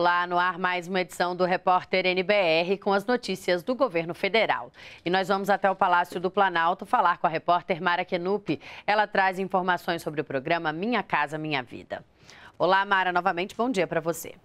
Olá, no ar mais uma edição do Repórter NBR com as notícias do governo federal. E nós vamos até o Palácio do Planalto falar com a repórter Mara Kenup. Ela traz informações sobre o programa Minha Casa Minha Vida. Olá, Mara, novamente bom dia para você.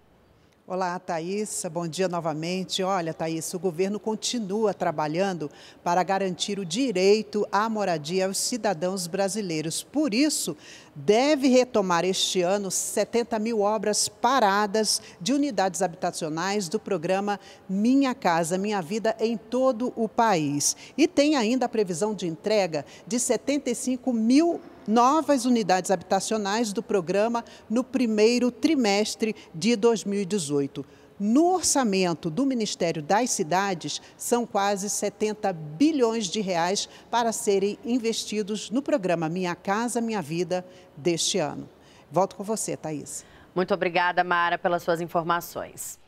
Olá, Thaís. Bom dia novamente. Olha, Thaís, o governo continua trabalhando para garantir o direito à moradia aos cidadãos brasileiros. Por isso, deve retomar este ano 70 mil obras paradas de unidades habitacionais do programa Minha Casa Minha Vida em todo o país. E tem ainda a previsão de entrega de 75 mil novas unidades habitacionais do programa no primeiro trimestre de 2018. No orçamento do Ministério das Cidades, são quase 70 bilhões de reais para serem investidos no programa Minha Casa Minha Vida deste ano. Volto com você, Thaís. Muito obrigada, Mara, pelas suas informações.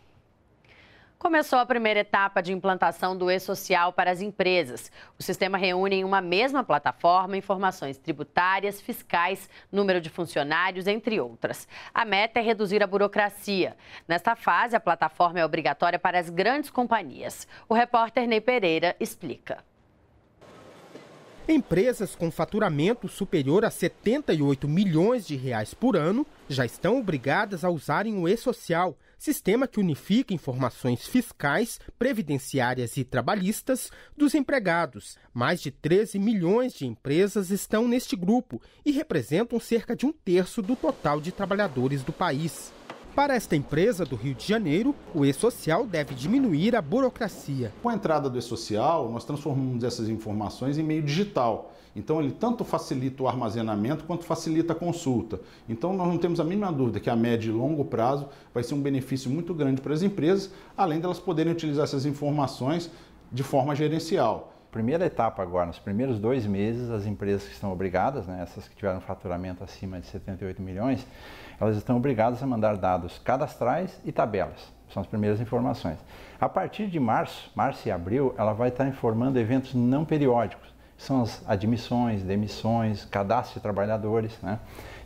Começou a primeira etapa de implantação do e-social para as empresas. O sistema reúne em uma mesma plataforma informações tributárias, fiscais, número de funcionários, entre outras. A meta é reduzir a burocracia. Nesta fase, a plataforma é obrigatória para as grandes companhias. O repórter Ney Pereira explica. Empresas com faturamento superior a 78 milhões de reais por ano já estão obrigadas a usarem o e-social sistema que unifica informações fiscais, previdenciárias e trabalhistas dos empregados. Mais de 13 milhões de empresas estão neste grupo e representam cerca de um terço do total de trabalhadores do país. Para esta empresa do Rio de Janeiro, o e-social deve diminuir a burocracia. Com a entrada do e-social, nós transformamos essas informações em meio digital. Então ele tanto facilita o armazenamento quanto facilita a consulta. Então nós não temos a mínima dúvida que a médio e longo prazo vai ser um benefício muito grande para as empresas, além delas poderem utilizar essas informações de forma gerencial. Primeira etapa agora, nos primeiros dois meses, as empresas que estão obrigadas, né, essas que tiveram faturamento acima de 78 milhões, elas estão obrigadas a mandar dados cadastrais e tabelas. São as primeiras informações. A partir de março, março e abril, ela vai estar informando eventos não periódicos são as admissões, demissões, cadastro de trabalhadores. Né?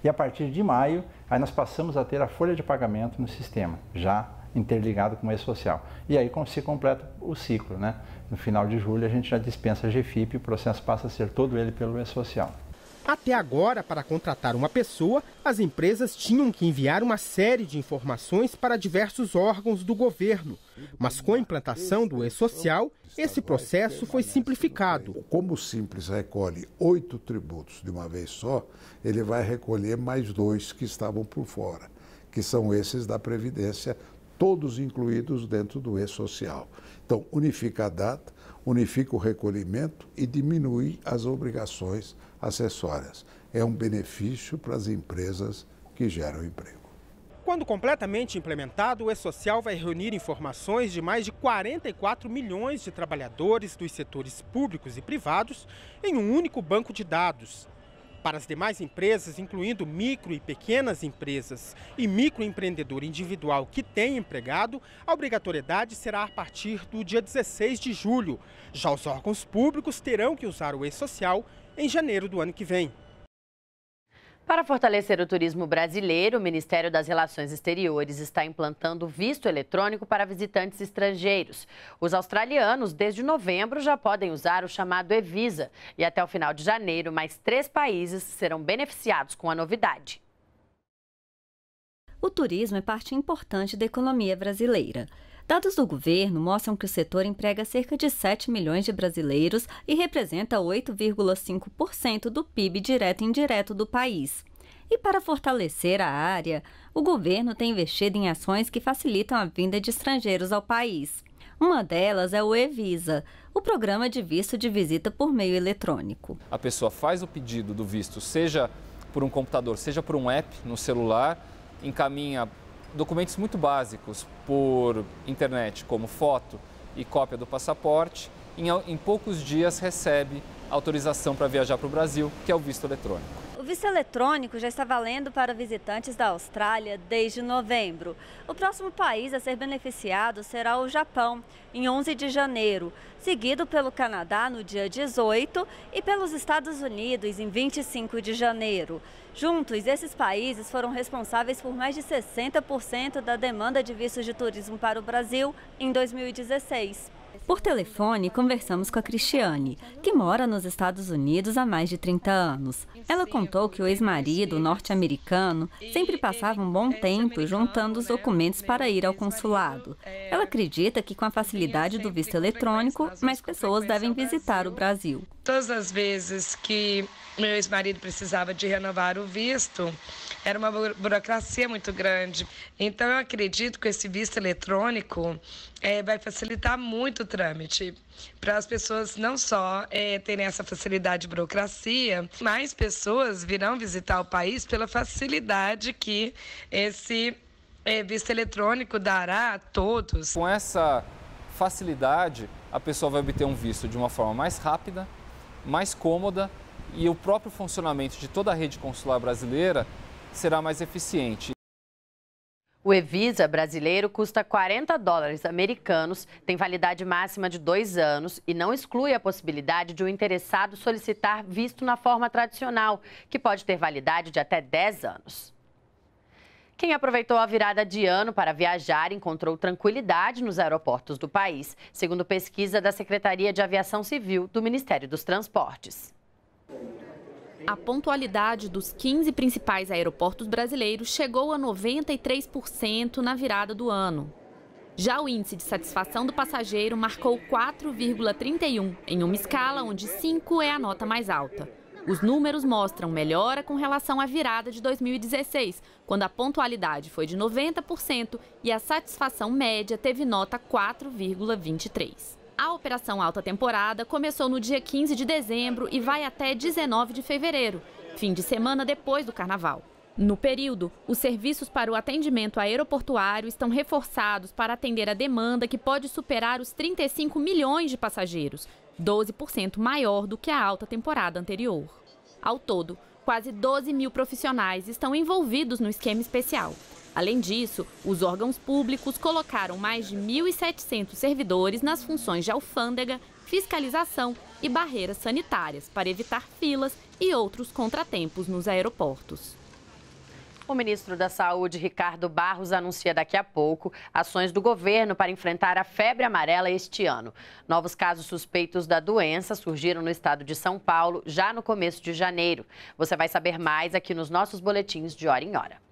E a partir de maio, aí nós passamos a ter a folha de pagamento no sistema, já interligado com o e-social. E aí se completa o ciclo. Né? No final de julho, a gente já dispensa a GFIP e o processo passa a ser todo ele pelo e-social. Até agora, para contratar uma pessoa, as empresas tinham que enviar uma série de informações para diversos órgãos do governo. Mas com a implantação do e-social, esse processo foi simplificado. Como o Simples recolhe oito tributos de uma vez só, ele vai recolher mais dois que estavam por fora, que são esses da Previdência, todos incluídos dentro do e-social. Então, unifica a data, unifica o recolhimento e diminui as obrigações acessórias. É um benefício para as empresas que geram emprego. Quando completamente implementado, o E-Social vai reunir informações de mais de 44 milhões de trabalhadores dos setores públicos e privados em um único banco de dados. Para as demais empresas, incluindo micro e pequenas empresas e microempreendedor individual que tem empregado, a obrigatoriedade será a partir do dia 16 de julho. Já os órgãos públicos terão que usar o e-social em janeiro do ano que vem. Para fortalecer o turismo brasileiro, o Ministério das Relações Exteriores está implantando visto eletrônico para visitantes estrangeiros. Os australianos, desde novembro, já podem usar o chamado e-Visa. E até o final de janeiro, mais três países serão beneficiados com a novidade. O turismo é parte importante da economia brasileira. Dados do governo mostram que o setor emprega cerca de 7 milhões de brasileiros e representa 8,5% do PIB direto e indireto do país. E para fortalecer a área, o governo tem investido em ações que facilitam a vinda de estrangeiros ao país. Uma delas é o e-Visa, o programa de visto de visita por meio eletrônico. A pessoa faz o pedido do visto, seja por um computador, seja por um app no celular, encaminha documentos muito básicos por internet, como foto e cópia do passaporte, em, em poucos dias recebe autorização para viajar para o Brasil, que é o visto eletrônico. Visto eletrônico já está valendo para visitantes da Austrália desde novembro. O próximo país a ser beneficiado será o Japão, em 11 de janeiro, seguido pelo Canadá no dia 18 e pelos Estados Unidos em 25 de janeiro. Juntos, esses países foram responsáveis por mais de 60% da demanda de vistos de turismo para o Brasil em 2016. Por telefone, conversamos com a Cristiane, que mora nos Estados Unidos há mais de 30 anos. Ela contou que o ex-marido norte-americano sempre passava um bom tempo juntando os documentos para ir ao consulado. Ela acredita que com a facilidade do visto eletrônico, mais pessoas devem visitar o Brasil. Todas as vezes que meu ex-marido precisava de renovar o visto, era uma burocracia muito grande. Então, eu acredito que esse visto eletrônico é, vai facilitar muito o trâmite para as pessoas não só é, terem essa facilidade de burocracia, mais pessoas virão visitar o país pela facilidade que esse é, visto eletrônico dará a todos. Com essa facilidade, a pessoa vai obter um visto de uma forma mais rápida, mais cômoda e o próprio funcionamento de toda a rede consular brasileira será mais eficiente. O Evisa brasileiro custa 40 dólares americanos, tem validade máxima de dois anos e não exclui a possibilidade de o um interessado solicitar visto na forma tradicional, que pode ter validade de até 10 anos. Quem aproveitou a virada de ano para viajar encontrou tranquilidade nos aeroportos do país, segundo pesquisa da Secretaria de Aviação Civil do Ministério dos Transportes. A pontualidade dos 15 principais aeroportos brasileiros chegou a 93% na virada do ano. Já o índice de satisfação do passageiro marcou 4,31, em uma escala onde 5 é a nota mais alta. Os números mostram melhora com relação à virada de 2016, quando a pontualidade foi de 90% e a satisfação média teve nota 4,23. A Operação Alta Temporada começou no dia 15 de dezembro e vai até 19 de fevereiro, fim de semana depois do Carnaval. No período, os serviços para o atendimento aeroportuário estão reforçados para atender a demanda que pode superar os 35 milhões de passageiros, 12% maior do que a alta temporada anterior. Ao todo, quase 12 mil profissionais estão envolvidos no esquema especial. Além disso, os órgãos públicos colocaram mais de 1.700 servidores nas funções de alfândega, fiscalização e barreiras sanitárias para evitar filas e outros contratempos nos aeroportos. O ministro da Saúde, Ricardo Barros, anuncia daqui a pouco ações do governo para enfrentar a febre amarela este ano. Novos casos suspeitos da doença surgiram no estado de São Paulo já no começo de janeiro. Você vai saber mais aqui nos nossos boletins de hora em hora.